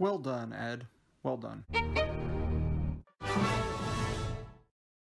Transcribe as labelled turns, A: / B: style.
A: Well done, Ed. Well done.